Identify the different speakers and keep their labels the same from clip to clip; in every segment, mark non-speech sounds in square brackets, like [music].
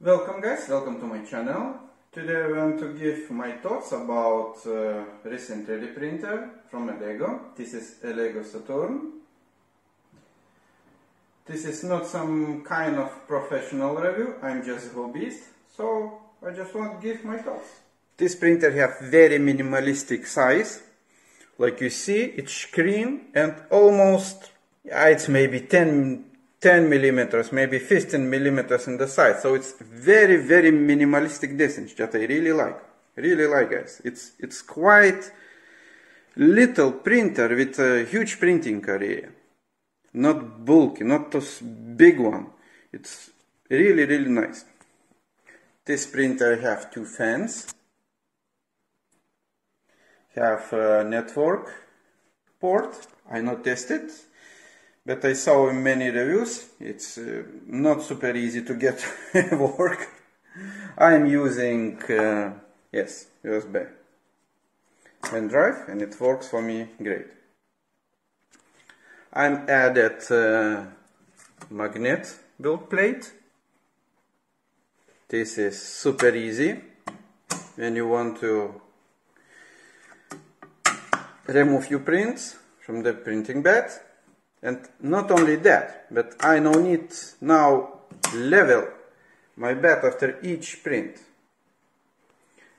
Speaker 1: Welcome guys, welcome to my channel. Today I want to give my thoughts about uh, recent 3D printer from Elegoo. This is Elegoo Saturn. This is not some kind of professional review, I'm just a hobbyist, so I just want to give my thoughts. This printer have very minimalistic size. Like you see, it's screen and almost, yeah, it's maybe 10 10 millimeters, maybe 15 millimeters in the size. So it's very, very minimalistic distance that I really like. Really like, guys. It's, it's quite little printer with a huge printing area. Not bulky, not this big one. It's really, really nice. This printer have two fans. Have a network port. I not tested but I saw in many reviews it's uh, not super easy to get [laughs] work. I'm using uh, yes USB pen drive and it works for me great. I'm added uh, magnet build plate. This is super easy when you want to remove your prints from the printing bed and not only that, but I no need now level my bed after each print.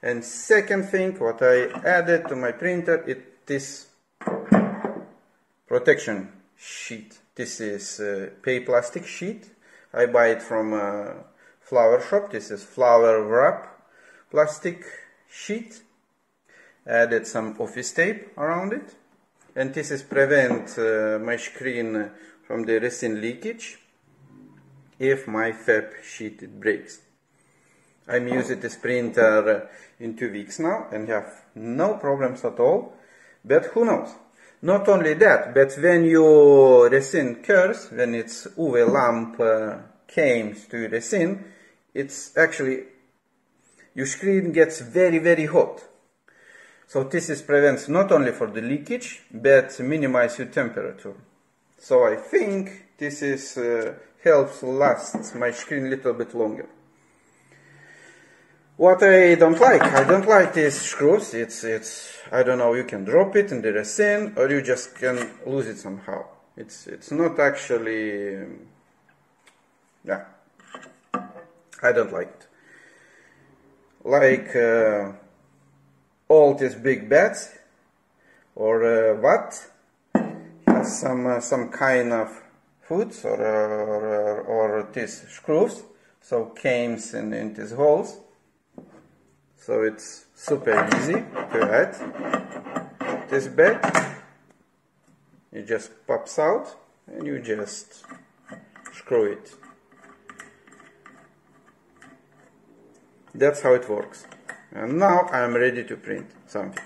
Speaker 1: And second thing, what I added to my printer is this protection sheet. This is a pay plastic sheet. I buy it from a flower shop. This is flower wrap plastic sheet. Added some office tape around it and this is prevent uh, my screen from the resin leakage if my FEP sheet breaks. I'm using this printer in two weeks now and have no problems at all. But who knows? Not only that, but when your resin cures, when its UV lamp uh, comes to resin, it's actually, your screen gets very, very hot. So this is prevents not only for the leakage, but minimize your temperature. So I think this is uh, helps last my screen a little bit longer. What I don't like, I don't like these screws. It's, it's, I don't know, you can drop it in the resin or you just can lose it somehow. It's, it's not actually, yeah, I don't like it. Like, uh, all these big beds or uh, what? Has some uh, some kind of hoods or, or, or, these screws so cames in, in these holes. So it's super easy to add this bed it just pops out and you just screw it. That's how it works and now I'm ready to print something.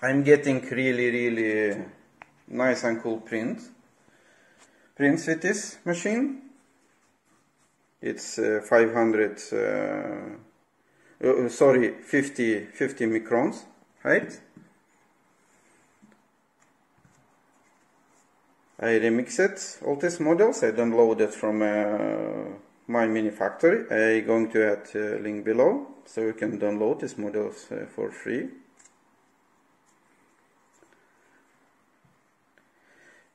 Speaker 1: I'm getting really really nice and cool print prints with this machine. It's uh, 500 uh, uh, sorry 50 50 microns height. I remixed all these models. I downloaded from uh, MyMiniFactory. I'm going to add a link below so you can download these models uh, for free.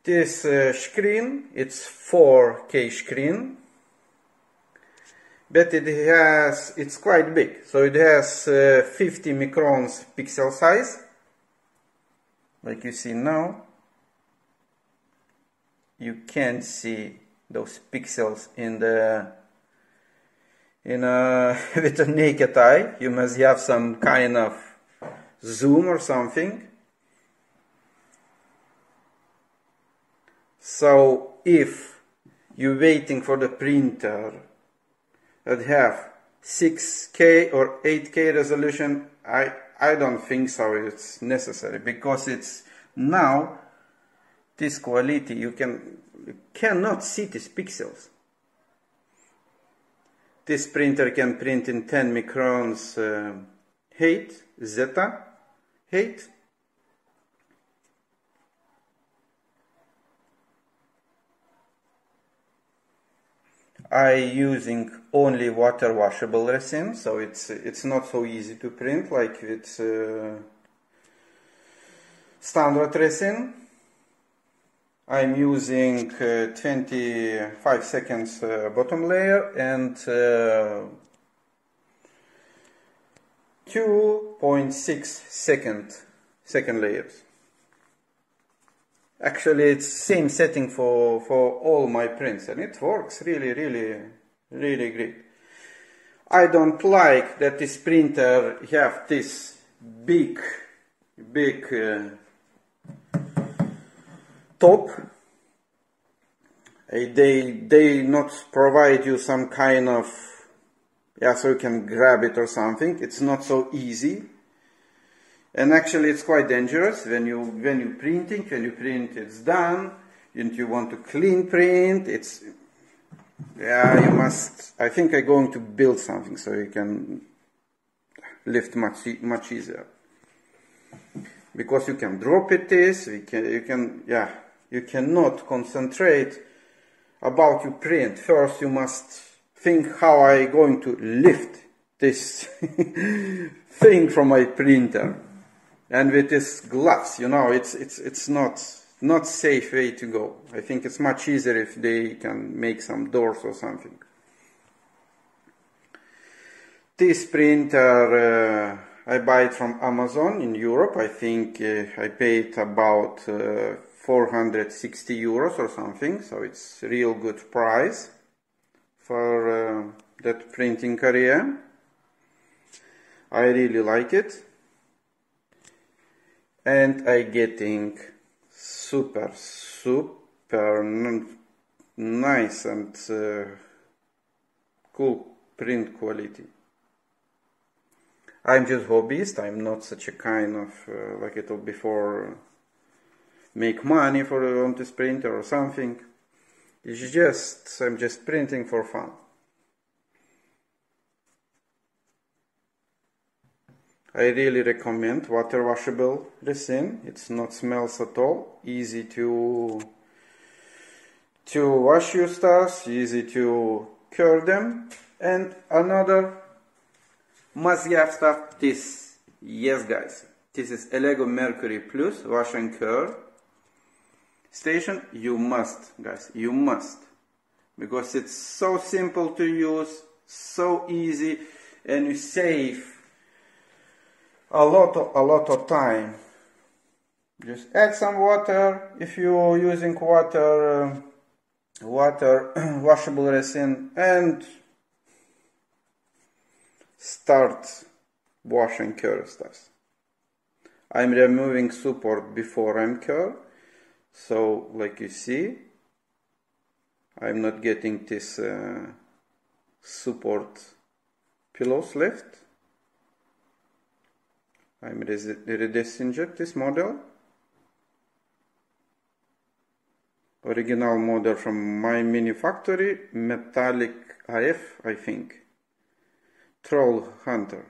Speaker 1: This uh, screen, it's 4K screen, but it has, it's quite big. So it has uh, 50 microns pixel size, like you see now. You can see those pixels in the in a, with a naked eye. You must have some kind of zoom or something. So if you're waiting for the printer that have 6K or 8K resolution, I, I don't think so it's necessary because it's now this quality you can you cannot see these pixels this printer can print in 10 microns uh, height, zeta height. I using only water washable resin, so it's it's not so easy to print like with uh, standard resin. I'm using uh, 25 seconds uh, bottom layer and uh, 2.6 second second layers. Actually, it's same setting for, for all my prints and it works really, really, really great. I don't like that this printer have this big, big uh, top. They, they not provide you some kind of, yeah, so you can grab it or something. It's not so easy. And actually it's quite dangerous when you when you printing. When you print it's done. And you want to clean print it's yeah you must i think i'm going to build something so you can lift much much easier. Because you can drop it this you can you can yeah you cannot concentrate about your print first you must think how i going to lift this [laughs] thing from my printer and with this gloves, you know, it's it's it's not not safe way to go. I think it's much easier if they can make some doors or something. This printer uh, I buy it from Amazon in Europe. I think uh, I paid about uh, 460 euros or something, so it's real good price for uh, that printing career. I really like it and I getting super super nice and uh, cool print quality. I'm just hobbyist. I'm not such a kind of uh, like it was before make money for on this printer or something. It's just I'm just printing for fun. I really recommend water washable resin. It's not smells at all. Easy to to wash your stars, easy to cure them. And another must have stuff this. Yes guys, this is Elegoo Mercury Plus wash and cure station. You must guys, you must. Because it's so simple to use, so easy and you save a lot of, a lot of time just add some water if you're using water uh, water [clears throat] washable resin and start washing cure stuff I'm removing support before I'm cure so like you see I'm not getting this uh, support pillows left I'm redesigned this model. Original model from MyMiniFactory, metallic AF, I think. Troll Hunter.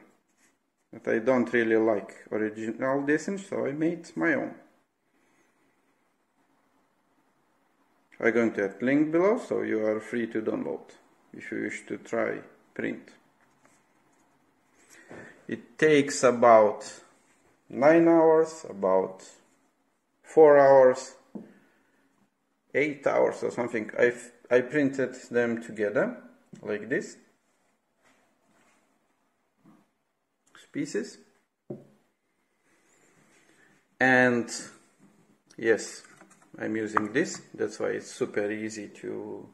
Speaker 1: But I don't really like original design, so I made my own. I'm going to add link below, so you are free to download if you wish to try print. It takes about 9 hours, about 4 hours, 8 hours or something. i I printed them together like this. Pieces. And yes, I'm using this. That's why it's super easy to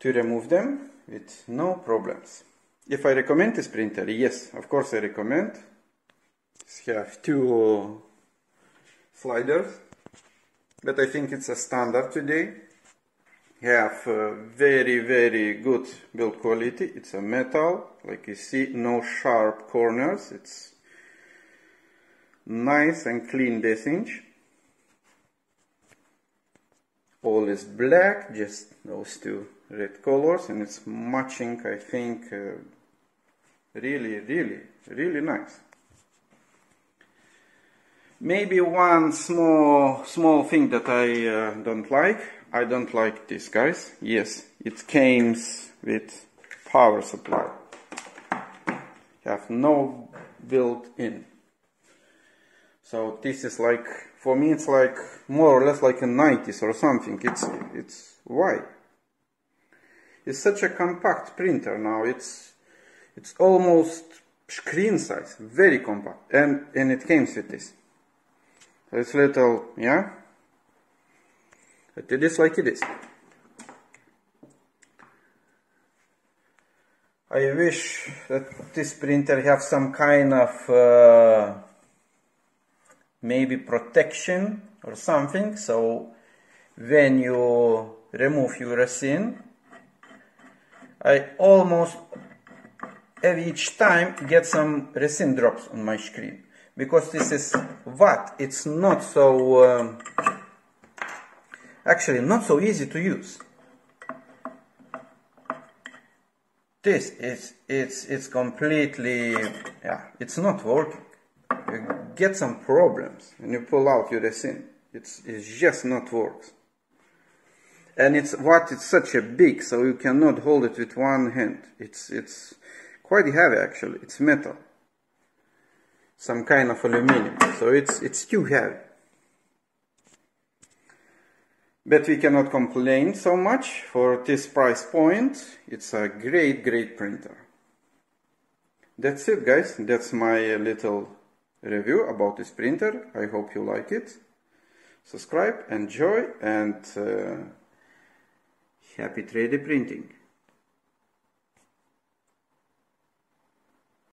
Speaker 1: to remove them with no problems. If I recommend this printer, yes, of course I recommend have two sliders, but I think it's a standard today. Have very very good build quality. It's a metal, like you see, no sharp corners. It's nice and clean design. All is black, just those two red colors, and it's matching. I think uh, really, really, really nice. Maybe one small small thing that I uh, don't like. I don't like this, guys. Yes, it comes with power supply. Have no built-in. So this is like, for me it's like more or less like a 90s or something. It's, it's, why? It's such a compact printer now. It's, it's almost screen size, very compact. And, and it comes with this. It's little, yeah? It is like it is. I wish that this printer have some kind of uh, maybe protection or something. So when you remove your resin I almost every each time get some resin drops on my screen. Because this is what? It's not so um, actually not so easy to use. This is it's it's completely yeah it's not working get some problems. And you pull out your resin it's it's just not works. And it's what it's such a big so you cannot hold it with one hand. It's it's quite heavy actually. It's metal. Some kind of aluminum. So it's it's too heavy. But we cannot complain so much for this price point. It's a great, great printer. That's it guys, that's my little review about this printer. I hope you like it. Subscribe, enjoy and uh, happy 3D printing.